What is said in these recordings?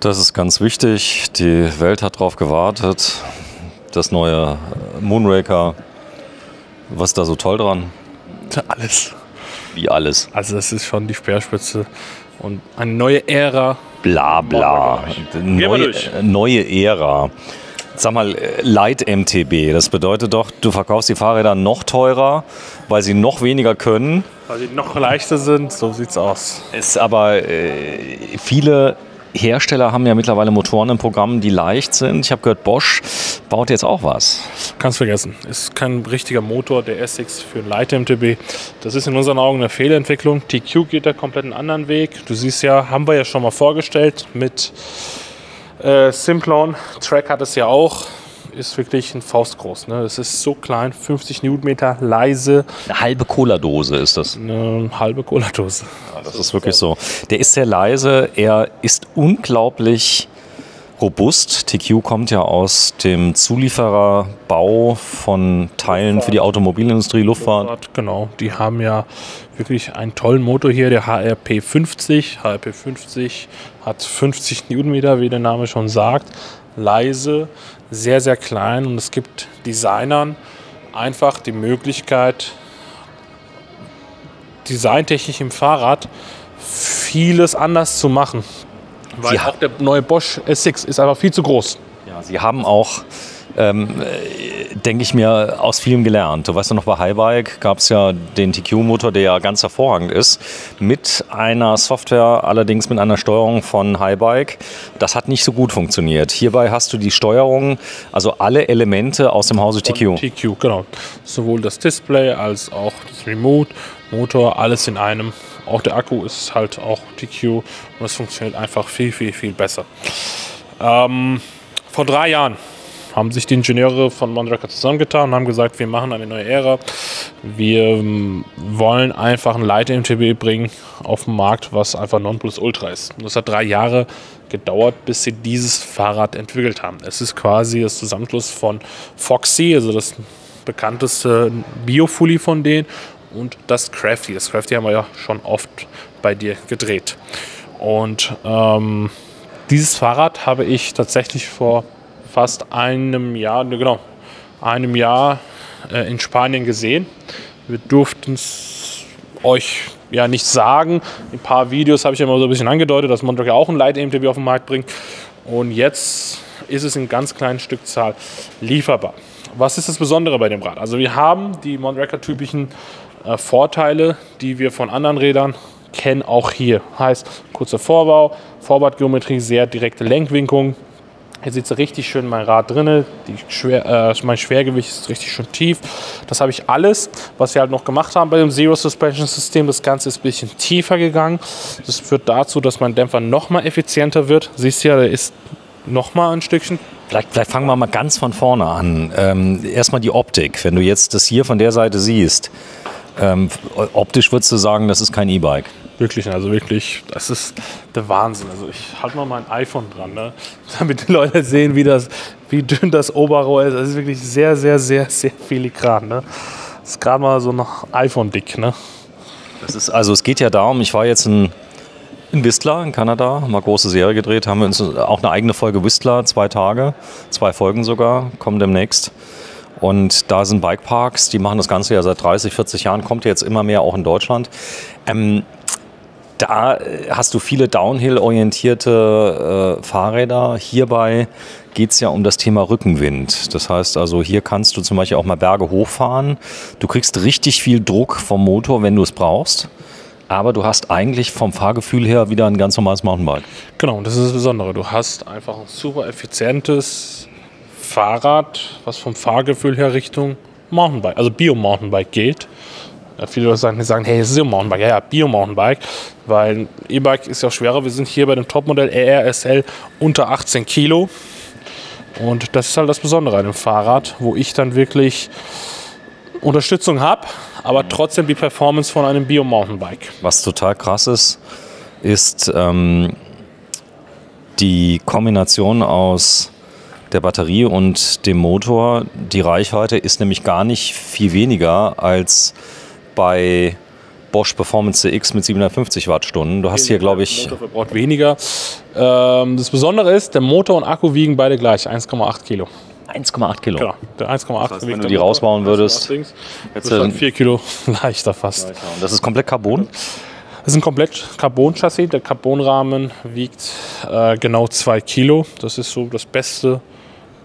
Das ist ganz wichtig. Die Welt hat darauf gewartet. Das neue Moonraker. Was ist da so toll dran? Alles. Wie alles. Also das ist schon die Speerspitze und eine neue Ära. Bla bla. Neue, durch. neue Ära. Sag mal, äh, Light MTB, das bedeutet doch, du verkaufst die Fahrräder noch teurer, weil sie noch weniger können. Weil die noch leichter sind, so sieht's aus. Ist aber äh, viele Hersteller haben ja mittlerweile Motoren im Programm, die leicht sind. Ich habe gehört, Bosch baut jetzt auch was. Kannst vergessen. Ist kein richtiger Motor, der S6 für Light MTB. Das ist in unseren Augen eine Fehlentwicklung. TQ geht da komplett einen anderen Weg. Du siehst ja, haben wir ja schon mal vorgestellt mit äh, Simplon. Track hat es ja auch. Ist wirklich ein Faustgroß. Ne? Es ist so klein, 50 Newtonmeter, leise, Eine halbe Cola-Dose ist das. eine halbe Cola-Dose. Das ist wirklich so. Der ist sehr leise, er ist unglaublich robust. TQ kommt ja aus dem Zuliefererbau von Teilen für die Automobilindustrie, Luftfahrt. Genau, die haben ja wirklich einen tollen Motor hier, der HRP 50. HRP 50 hat 50 Newtonmeter, wie der Name schon sagt. Leise, sehr, sehr klein und es gibt Designern einfach die Möglichkeit, designtechnisch im Fahrrad vieles anders zu machen. Weil auch der neue Bosch S6 ist einfach viel zu groß. Ja, Sie haben auch, ähm, äh, denke ich mir, aus vielem gelernt. Du weißt ja noch, bei Highbike gab es ja den TQ-Motor, der ja ganz hervorragend ist, mit einer Software, allerdings mit einer Steuerung von Highbike. Das hat nicht so gut funktioniert. Hierbei hast du die Steuerung, also alle Elemente aus dem Hause TQ. TQ, genau. Sowohl das Display als auch das Remote, Motor, alles in einem. Auch der Akku ist halt auch TQ und es funktioniert einfach viel, viel, viel besser. Ähm, vor drei Jahren haben sich die Ingenieure von Mondraker zusammengetan und haben gesagt, wir machen eine neue Ära. Wir ähm, wollen einfach ein Light MTB bringen auf den Markt, was einfach Nonplusultra ist. Und das hat drei Jahre gedauert, bis sie dieses Fahrrad entwickelt haben. Es ist quasi das Zusammenschluss von Foxy, also das bekannteste Biofully von denen, und das Crafty. Das Crafty haben wir ja schon oft bei dir gedreht. Und ähm, dieses Fahrrad habe ich tatsächlich vor fast einem Jahr, ne, genau, einem Jahr äh, in Spanien gesehen. Wir durften es euch ja nicht sagen. In ein paar Videos habe ich ja immer so ein bisschen angedeutet, dass Mondragon auch ein Light MTB auf den Markt bringt. Und jetzt ist es in ganz kleinen Stückzahl lieferbar. Was ist das Besondere bei dem Rad? Also wir haben die Mondraker-typischen äh, Vorteile, die wir von anderen Rädern kennen, auch hier. Heißt, kurzer Vorbau, Vorbadgeometrie, sehr direkte Lenkwinkung. Hier sitzt richtig schön mein Rad drin. Schwer, äh, mein Schwergewicht ist richtig schön tief. Das habe ich alles. Was wir halt noch gemacht haben bei dem Zero Suspension System, das Ganze ist ein bisschen tiefer gegangen. Das führt dazu, dass mein Dämpfer noch mal effizienter wird. Siehst du ja, der ist noch mal ein Stückchen Vielleicht, vielleicht fangen wir mal ganz von vorne an. Ähm, erstmal die Optik. Wenn du jetzt das hier von der Seite siehst, ähm, optisch würdest du sagen, das ist kein E-Bike. Wirklich, also wirklich, das ist der Wahnsinn. Also ich halte mal mein iPhone dran, ne? damit die Leute sehen, wie, das, wie dünn das Oberrohr ist. Das ist wirklich sehr, sehr, sehr, sehr filigran. Ne? Das ist gerade mal so ein iPhone dick. Ne? Also es geht ja darum, ich war jetzt in, in Whistler in Kanada, haben wir große Serie gedreht, haben wir uns auch eine eigene Folge Whistler, zwei Tage, zwei Folgen sogar, kommen demnächst. Und da sind Bikeparks, die machen das Ganze ja seit 30, 40 Jahren, kommt jetzt immer mehr auch in Deutschland. Ähm, da äh, hast du viele Downhill-orientierte äh, Fahrräder. Hierbei geht es ja um das Thema Rückenwind. Das heißt also, hier kannst du zum Beispiel auch mal Berge hochfahren. Du kriegst richtig viel Druck vom Motor, wenn du es brauchst. Aber du hast eigentlich vom Fahrgefühl her wieder ein ganz normales Mountainbike. Genau, und das ist das Besondere. Du hast einfach ein super effizientes Fahrrad, was vom Fahrgefühl her Richtung Mountainbike, also Bio-Mountainbike geht. Ja, viele Leute sagen, sagen, hey, es ist ja Mountainbike. Ja, ja, Bio-Mountainbike, weil ein E-Bike ist ja schwerer. Wir sind hier bei dem Topmodell RSL unter 18 Kilo. Und das ist halt das Besondere an dem Fahrrad, wo ich dann wirklich Unterstützung habe, aber trotzdem die Performance von einem Bio-Mountainbike. Was total krass ist, ist ähm, die Kombination aus der Batterie und dem Motor. Die Reichweite ist nämlich gar nicht viel weniger als bei Bosch Performance CX mit 750 Wattstunden. Du hast hier, glaube ich, Motor verbraucht weniger. Ähm, das Besondere ist, der Motor und Akku wiegen beide gleich, 1,8 Kilo. 1,8 Kilo. Genau, der 1,8 heißt, wiegt wenn du der die rausbauen würdest, 1,8 links, jetzt, dann äh, 4 Kilo leichter fast. Und das ist komplett Carbon. Das ist ein komplett Carbon-Chassis. Der Carbonrahmen wiegt äh, genau 2 Kilo. Das ist so das Beste,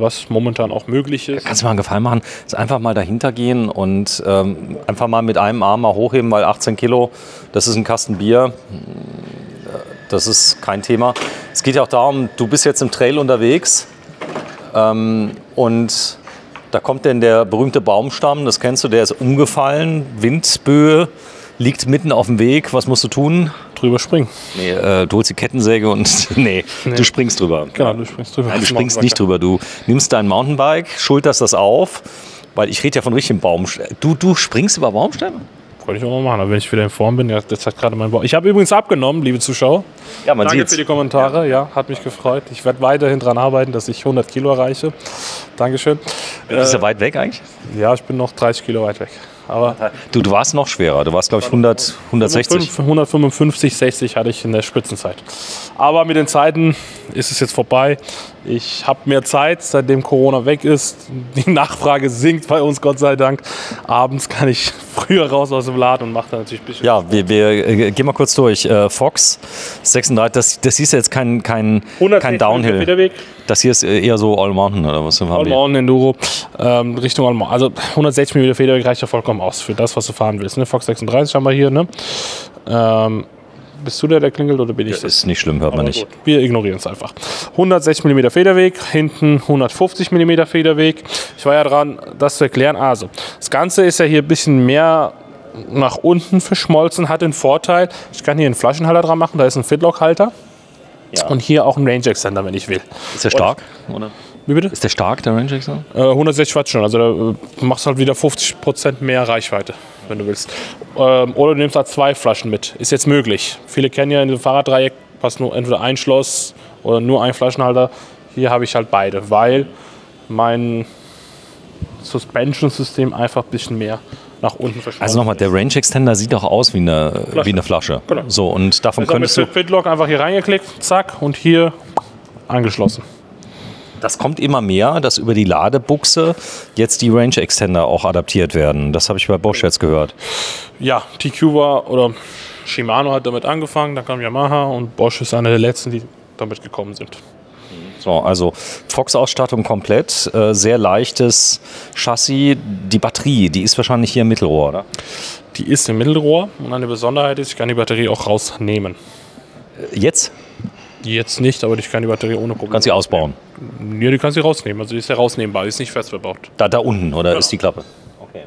was momentan auch möglich ist. Kannst du mir einen Gefallen machen? Ist einfach mal dahinter gehen und ähm, einfach mal mit einem Arm mal hochheben, weil 18 Kilo, das ist ein Kasten Bier. Das ist kein Thema. Es geht ja auch darum, du bist jetzt im Trail unterwegs ähm, und da kommt denn der berühmte Baumstamm, das kennst du, der ist umgefallen, Windböe, liegt mitten auf dem Weg. Was musst du tun? Drüber springen. Nee, äh, du holst die Kettensäge und nee, du springst drüber. Genau, du springst drüber. Nein, du springst nicht drüber. Du nimmst dein Mountainbike, schulterst das auf, weil ich rede ja von richtigen Baumstämmen. Du, du springst über Baumstämme? Wollte ich auch mal machen, aber wenn ich wieder in Form bin, ja, das hat gerade mein Bauch. Ich habe übrigens abgenommen, liebe Zuschauer. Ja, man Danke sieht's. für die Kommentare, ja, hat mich gefreut. Ich werde weiterhin daran arbeiten, dass ich 100 Kilo erreiche. Dankeschön. Du bist ja weit weg eigentlich. Ja, ich bin noch 30 Kilo weit weg. Aber Du, du warst noch schwerer. Du warst, glaube ich, 100, 160. 155, 60 hatte ich in der Spitzenzeit. Aber mit den Zeiten ist es jetzt vorbei. Ich habe mehr Zeit, seitdem Corona weg ist. Die Nachfrage sinkt bei uns, Gott sei Dank. Abends kann ich früher raus aus dem Laden und mache dann natürlich ein bisschen. Ja, wir, wir äh, gehen mal kurz durch. Äh, Fox 36, das, das ist jetzt kein, kein, 160 kein Downhill. Das hier ist eher so All Mountain oder was haben wir? Allmountain Enduro ähm, Richtung Allmountain. Also 160 mm Federweg reicht ja vollkommen aus für das, was du fahren willst. Ne? Fox 36 haben wir hier. Ne? Ähm, bist du der, der klingelt oder bin ich Das ist nicht schlimm, hört man nicht. Gut, wir ignorieren es einfach. 160 mm Federweg, hinten 150 mm Federweg. Ich war ja dran, das zu erklären. Also, das Ganze ist ja hier ein bisschen mehr nach unten verschmolzen, hat den Vorteil, ich kann hier einen Flaschenhalter dran machen, da ist ein Fitlock-Halter Ja. und hier auch ein Range Extender, wenn ich will. Ist der stark? Oder? Wie bitte? Ist der stark, der Range Extender? Äh, 160 Watt schon, also da machst du halt wieder 50% mehr Reichweite, wenn du willst. Ähm, oder du nimmst halt zwei Flaschen mit, ist jetzt möglich. Viele kennen ja in dem Fahrraddreieck passt nur entweder ein Schloss oder nur ein Flaschenhalter. Hier habe ich halt beide, weil mein Suspension-System einfach ein bisschen mehr nach unten verschwunden Also nochmal, der Range Extender sieht doch aus wie eine Flasche. Wie eine Flasche. Genau. So, und davon Also mit könntest du. Fitlock einfach hier reingeklickt, zack, und hier angeschlossen. Das kommt immer mehr, dass über die Ladebuchse jetzt die Range Extender auch adaptiert werden. Das habe ich bei Bosch jetzt gehört. Ja, TQ war, oder Shimano hat damit angefangen, dann kam Yamaha und Bosch ist einer der letzten, die damit gekommen sind. So, also Fox-Ausstattung komplett, äh, sehr leichtes Chassis. Die Batterie, die ist wahrscheinlich hier im Mittelrohr, oder? Die ist im Mittelrohr und eine Besonderheit ist, ich kann die Batterie auch rausnehmen. Jetzt Jetzt nicht, aber ich kann die Batterie ohne Probleme. kannst du sie ausbauen. Ja, die kannst du rausnehmen. Also die ist ja rausnehmbar, die ist nicht fest verbaut. Da, da unten, oder ist die Klappe? Okay.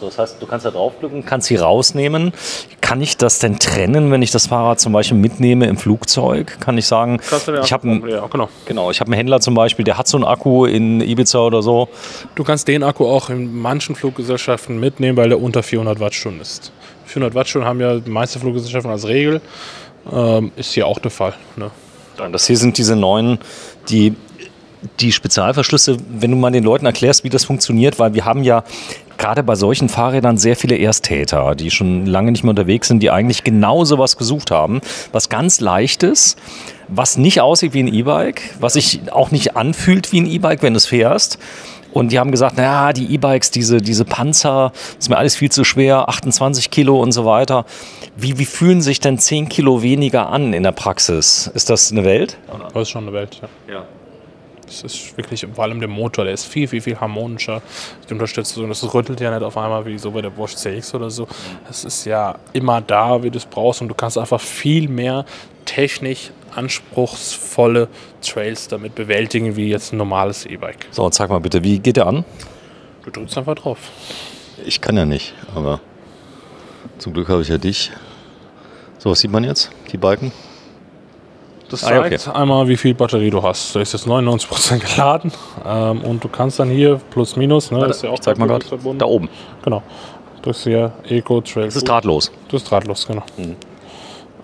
So, das heißt, du kannst da draufdrücken, kannst sie rausnehmen. Kann ich das denn trennen, wenn ich das Fahrrad zum Beispiel mitnehme im Flugzeug? Kann ich sagen, ich habe einen, ja, genau. genau, ich hab einen Händler zum Beispiel, der hat so einen Akku in Ibiza oder so. Du kannst den Akku auch in manchen Fluggesellschaften mitnehmen, weil der unter 400 Wattstunden ist. 400 Wattstunden haben ja die meisten Fluggesellschaften als Regel. Ähm, ist hier auch der Fall. Ne? Das hier sind diese neuen, die, die Spezialverschlüsse, wenn du mal den Leuten erklärst, wie das funktioniert, weil wir haben ja gerade bei solchen Fahrrädern sehr viele Ersttäter, die schon lange nicht mehr unterwegs sind, die eigentlich genau sowas gesucht haben. Was ganz leichtes, was nicht aussieht wie ein E-Bike, was sich auch nicht anfühlt wie ein E-Bike, wenn du es fährst. Und die haben gesagt, naja, die E-Bikes, diese, diese Panzer, ist mir alles viel zu schwer, 28 Kilo und so weiter. Wie, wie fühlen sich denn 10 Kilo weniger an in der Praxis? Ist das eine Welt? Das ist schon eine Welt. Ja. Ja. Das ist wirklich, vor allem der Motor, der ist viel, viel, viel harmonischer. Die Unterstützung, das rüttelt ja nicht auf einmal wie so bei der Bosch CX oder so. Es ist ja immer da, wie du es brauchst und du kannst einfach viel mehr technisch anspruchsvolle Trails damit bewältigen, wie jetzt ein normales E-Bike. So, zeig mal bitte, wie geht der an? Du drückst einfach drauf. Ich kann ja nicht, aber zum Glück habe ich ja dich. So, was sieht man jetzt? Die Balken? Das Ah, zeigt einmal, wie viel Batterie du hast. Da ist jetzt 99% geladen ähm, und du kannst dann hier plus minus, ne, das ist ja auch ich zeig mal gerade. Da oben. Genau. Das ist hier Eco Trail. Das ist drahtlos. Das ist drahtlos, genau. Mhm.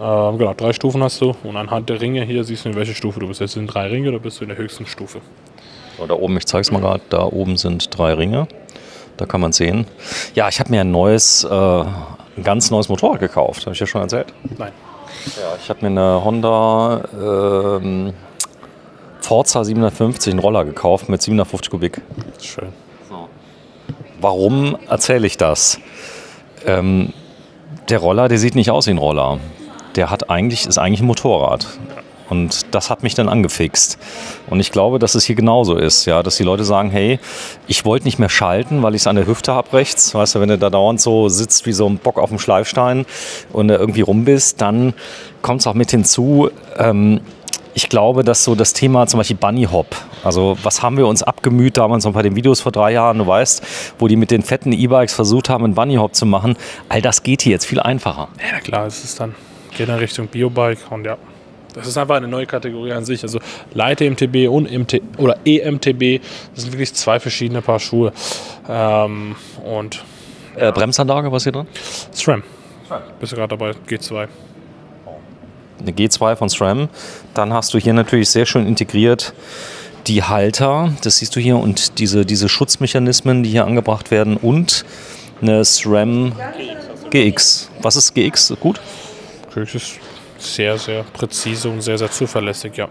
Ähm, genau, drei Stufen hast du und anhand der Ringe hier siehst du, in welche Stufe du bist. Jetzt sind drei Ringe oder bist du in der höchsten Stufe? So, da oben, ich zeige es mal gerade, da oben sind drei Ringe. Da kann man sehen. Ja, ich habe mir ein neues, äh, ein ganz neues Motorrad gekauft. Habe ich ja schon erzählt. Nein. Ja, ich habe mir eine Honda ähm, Forza 750 einen Roller gekauft mit 750 Kubik. Schön. Warum erzähle ich das? Ähm, der Roller, der sieht nicht aus wie ein Roller. Der hat eigentlich, ist eigentlich ein Motorrad. Und das hat mich dann angefixt. Und ich glaube, dass es hier genauso ist, ja, dass die Leute sagen, hey, ich wollte nicht mehr schalten, weil ich es an der Hüfte habe rechts. Weißt du, wenn du da dauernd so sitzt wie so ein Bock auf dem Schleifstein und irgendwie rum bist, dann kommt es auch mit hinzu. Ähm, ich glaube, dass so das Thema zum Beispiel Bunny Hop, also was haben wir uns abgemüht damals noch bei den Videos vor drei Jahren, du weißt, wo die mit den fetten E-Bikes versucht haben, einen Bunny Hop zu machen, all das geht hier jetzt viel einfacher. Ja, klar, es ist dann, geht in Richtung Biobike und ja, das ist einfach eine neue Kategorie an sich. Also Light EMTB und MT oder EMTB, das sind wirklich zwei verschiedene Paar Schuhe. Ähm, und Äh, Bremsanlage, was hier drin? SRAM. Bist du gerade dabei? G2. eine G2 von SRAM. Dann hast du hier natürlich sehr schön integriert die Halter, das siehst du hier, und diese, diese Schutzmechanismen, die hier angebracht werden und eine SRAM GX. Was ist GX? Gut? Das ist sehr, sehr präzise und sehr, sehr zuverlässig, ja.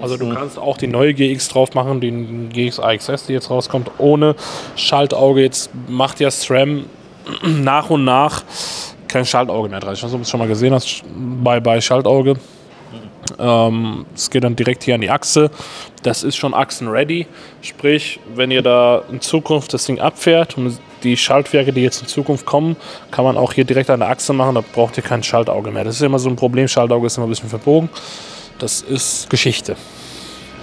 Also du kannst auch die neue GX drauf machen, den GX AXS, die jetzt rauskommt, ohne Schaltauge. Jetzt macht ja SRAM nach und nach kein Schaltauge mehr dran. Ich weiß nicht, ob du es schon mal gesehen hast, bei, bei Schaltauge. Ähm, Es geht dann direkt hier an die Achse. Das ist schon achsen-ready. Sprich, wenn ihr da in Zukunft das Ding abfährt und die Schaltwerke, die jetzt in Zukunft kommen, kann man auch hier direkt an der Achse machen. Da braucht ihr kein Schaltauge mehr. Das ist immer so ein Problem. Schaltauge ist immer ein bisschen verbogen. Das ist Geschichte.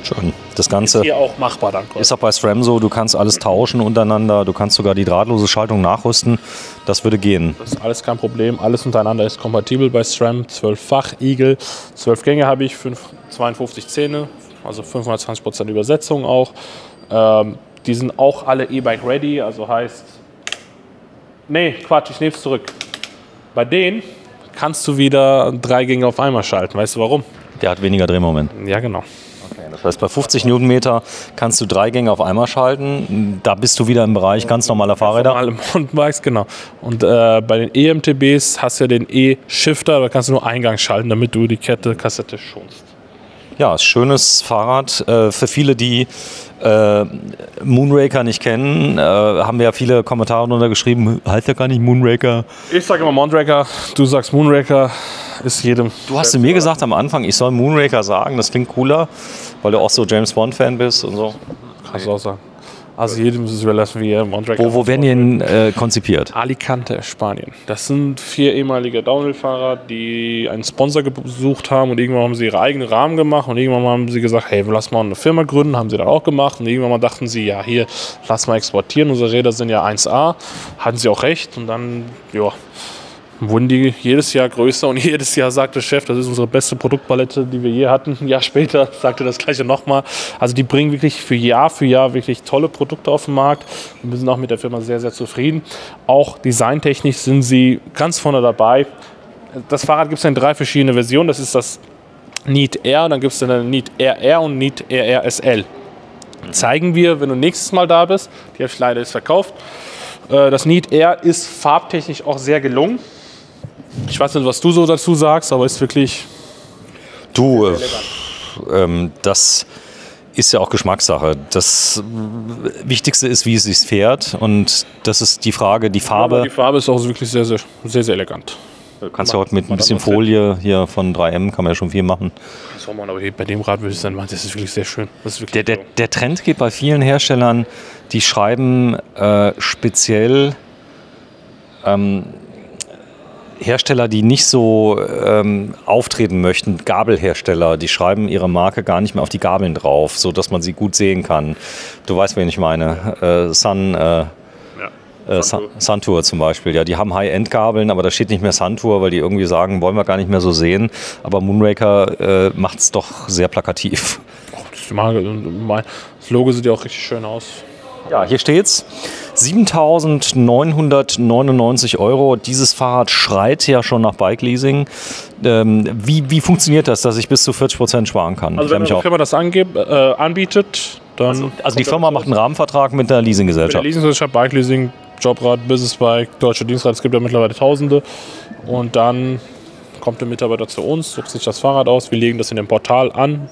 Schön. Das Ganze Hier auch machbar dann. ist auch bei SRAM so, du kannst alles tauschen untereinander, du kannst sogar die drahtlose Schaltung nachrüsten. Das würde gehen. Das ist alles kein Problem. Alles untereinander ist kompatibel bei SRAM. 12-fach Igel. 12 Gänge habe ich, 5, 52 Zähne, also 520% Übersetzung auch. Ähm, die sind auch alle E-Bike ready, also heißt. Nee, Quatsch, ich nehme es zurück. Bei denen kannst du wieder drei Gänge auf einmal schalten. Weißt du warum? Der hat weniger Drehmoment. Ja, genau. Das heißt, bei 50 Newtonmeter kannst du drei Gänge auf einmal schalten. Da bist du wieder im Bereich ganz normaler Fahrräder. Normale Mountainbikes, genau. Und äh, bei den EMTBs hast du ja den E-Shifter, da kannst du nur Eingang schalten, damit du die Kette, Kassette schonst. Ja, schönes Fahrrad. Äh, für viele, die äh, Moonraker nicht kennen, äh, haben wir ja viele Kommentare drunter geschrieben, heißt ja gar nicht Moonraker. Ich sage immer Moundraker, du sagst Moonraker, ist jedem. Du hast mir gesagt am Anfang, ich soll Moonraker sagen, das klingt cooler, weil du auch so James Bond-Fan bist und so. Kannst du auch sagen. Also jedem ist es überlassen, wie er Moundraker Wo, wo werden die denn äh, konzipiert? Alicante, Spanien. Das sind vier ehemalige Downhill-Fahrer, die einen Sponsor gesucht haben und irgendwann haben sie ihre eigenen Rahmen gemacht und irgendwann haben sie gesagt, hey, lass mal eine Firma gründen, haben sie dann auch gemacht und irgendwann mal dachten sie, ja, hier, lass mal exportieren, unsere Räder sind ja 1A, hatten sie auch recht und dann, ja, wurden die jedes Jahr größer und jedes Jahr sagte der Chef, das ist unsere beste Produktpalette, die wir je hatten. Ein Jahr später sagte das gleiche nochmal. Also die bringen wirklich für Jahr für Jahr wirklich tolle Produkte auf den Markt wir sind auch mit der Firma sehr, sehr zufrieden. Auch designtechnisch sind sie ganz vorne dabei. Das Fahrrad gibt es in drei verschiedene Versionen. Das ist das Neat R, dann gibt es dann Neat RR und Neat RR Zeigen wir, wenn du nächstes Mal da bist. Die habe ich leider jetzt verkauft. Äh, Das Neat R ist farbtechnisch auch sehr gelungen. Ich weiß nicht, was du so dazu sagst, aber ist wirklich. Du, äh, ähm, das ist ja auch Geschmackssache. Das Wichtigste ist, wie es sich fährt. Und das ist die Frage, die Die Farbe. Farbe ist auch wirklich sehr, sehr, sehr, sehr elegant. Du kannst ja heute mit ein bisschen Folie hier von 3M, kann man ja schon viel machen. So, Mann, aber bei dem Rad würde ich sagen, das ist wirklich sehr schön. Das ist wirklich Der, der, der Trend geht bei vielen Herstellern, die schreiben äh, speziell ähm, Hersteller, die nicht so ähm, auftreten möchten, Gabelhersteller, die schreiben ihre Marke gar nicht mehr auf die Gabeln drauf, sodass man sie gut sehen kann. Du weißt, wen ich meine. Äh, Sun, äh, äh, Sun, Suntour zum Beispiel. Ja, die haben High-End-Gabeln, aber da steht nicht mehr Suntour, weil die irgendwie sagen, wollen wir gar nicht mehr so sehen. Aber Moonraker äh, macht es doch sehr plakativ. das, Marke. Und mein- das Logo sieht ja auch richtig schön aus. Ja, hier steht's. 7.999 Euro. Dieses Fahrrad schreit ja schon nach Bike Leasing. Ähm, wie, wie funktioniert das, dass ich bis zu 40 Prozent sparen kann? Also wenn die Firma das angeb, äh, anbietet, dann... also die Firma macht einen Rahmenvertrag mit der Der Leasinggesellschaft. Leasinggesellschaft, Bike Leasing, Jobrad, Business Bike, Deutsche Dienstrad, es gibt ja mittlerweile Tausende. Und dann kommt der Mitarbeiter zu uns, sucht sich das Fahrrad aus, wir legen das in dem Portal an,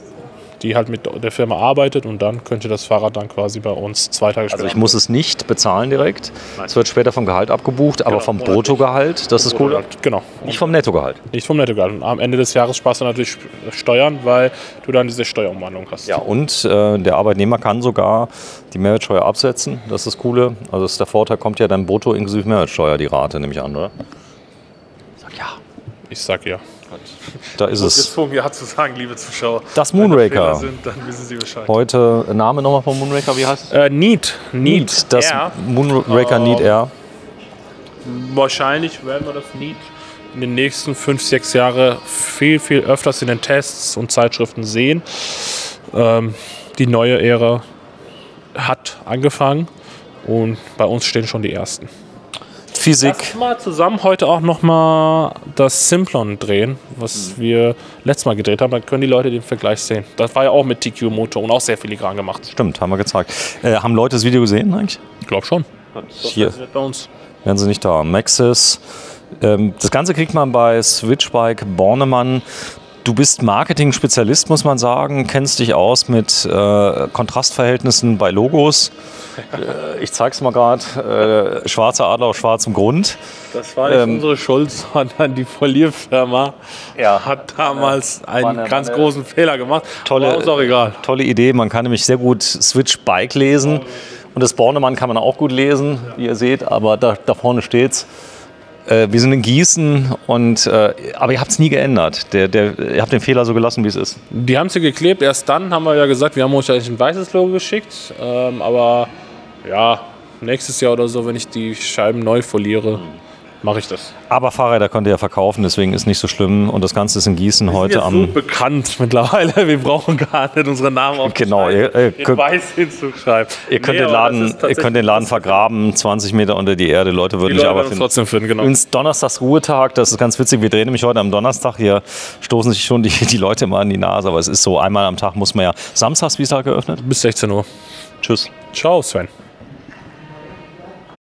die halt mit der Firma arbeitet und dann könnt ihr das Fahrrad dann quasi bei uns zwei Tage später. Also ich muss es nicht bezahlen direkt. Nein. Es wird später vom Gehalt abgebucht, aber Genau, vom monatlich. Bruttogehalt, das ist cool. Halt, genau. Nicht vom Nettogehalt. Nicht vom Nettogehalt. Und am Ende des Jahres sparst du natürlich Steuern, weil du dann diese Steuerumwandlung hast. Ja, und äh, der Arbeitnehmer kann sogar die Mehrwertsteuer absetzen. Das ist das Coole. Also ist der Vorteil, kommt ja dann brutto inklusive Mehrwertsteuer die Rate, nehme ich an, oder? Sag ja. Ich sag ja. Da ist es. Gezwungen, ja zu sagen, liebe Zuschauer. Das Moonraker. Sind, dann wissen Sie Bescheid. Heute Name nochmal vom Moonraker, wie heißt es? Äh, Need. Need. Das R. Moonraker Oh. Need R. Wahrscheinlich werden wir das Need in den nächsten fünf, sechs Jahren viel, viel öfters in den Tests und Zeitschriften sehen. Ähm, die neue Ära hat angefangen und bei uns stehen schon die ersten. Physik. Lass mal zusammen heute auch noch mal das Simplon drehen, was wir letztes Mal gedreht haben. Dann können die Leute den Vergleich sehen. Das war ja auch mit TQ-Motor und auch sehr filigran gemacht. Stimmt, haben wir gezeigt. Äh, haben Leute das Video gesehen eigentlich? Ich glaube schon. Hier. Bei uns. Wären sie nicht da. Maxis. Ähm, das Ganze kriegt man bei Switchbike Bornemann. Du bist Marketing-Spezialist, muss man sagen. Kennst dich aus mit äh, Kontrastverhältnissen bei Logos. Äh, ich zeig's mal gerade. Äh, schwarzer Adler auf schwarzem Grund. Das war nicht Ähm, unsere Schuld, sondern die Folierfirma Ja. hat damals einen eine- ganz eine großen Fehler gemacht. Tolle- uns auch egal. Tolle Idee. Man kann nämlich sehr gut Switch Bike lesen. Und das Bornemann kann man auch gut lesen, wie ihr seht. Aber da, da vorne steht's. Äh, wir sind in Gießen und äh, aber ihr habt es nie geändert. Der, der, ihr habt den Fehler so gelassen, wie es ist. Die haben sie geklebt. Erst dann haben wir ja gesagt, wir haben euch eigentlich ein weißes Logo geschickt. Ähm, aber ja, nächstes Jahr oder so, wenn ich die Scheiben neu foliere, mache ich das. Aber Fahrräder könnt ihr ja verkaufen, deswegen ist nicht so schlimm. Und das Ganze ist in Gießen heute Jetzt so am. bekannt mittlerweile. Wir brauchen gar nicht unsere Namen auf Genau, ihr, ihr, könnt, weiß hinzuschreiben. ihr, könnt Nee, den Laden, ihr könnt den Laden vergraben, 20 Meter unter die Erde. Leute würden Leute aber finden. trotzdem finden, genau. Übrigens Donnerstags Ruhetag, das ist ganz witzig. Wir drehen nämlich heute am Donnerstag. Hier stoßen sich schon die, die Leute immer an die Nase. Aber es ist so, einmal am Tag muss man ja. Samstags, wie ist da geöffnet? Bis 16 Uhr. Tschüss. Ciao, Sven.